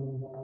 ಮಾಡುವುದಿಲ್ಲ